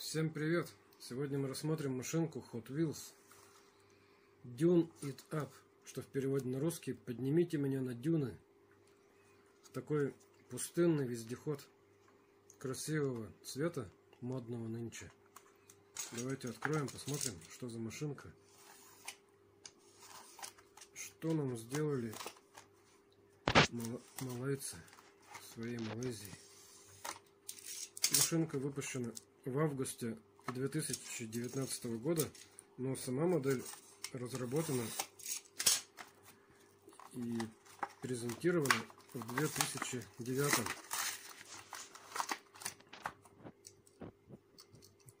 Всем привет! Сегодня мы рассмотрим машинку Hot Wheels Dune It Up, что в переводе на русский «Поднимите меня на дюны». Такой пустынный вездеход красивого цвета, модного нынче. Давайте откроем, посмотрим, что за машинка. Что нам сделали мал малайцы в своей Малайзии. Машинка выпущена в августе 2019 года, но сама модель разработана и презентирована в 2009.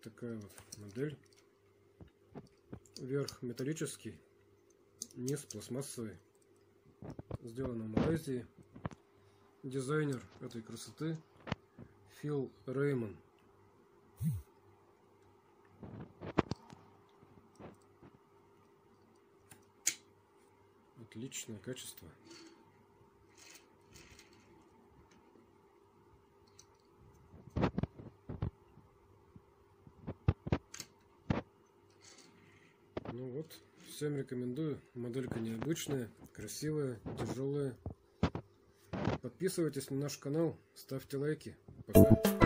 Такая вот модель. Верх металлический, низ пластмассовый. Сделано в Малайзии. Дизайнер этой красоты Фил Реймон. Отличное качество. Ну вот, всем рекомендую. Моделька необычная, красивая, тяжелая. Подписывайтесь на наш канал, ставьте лайки. Пока.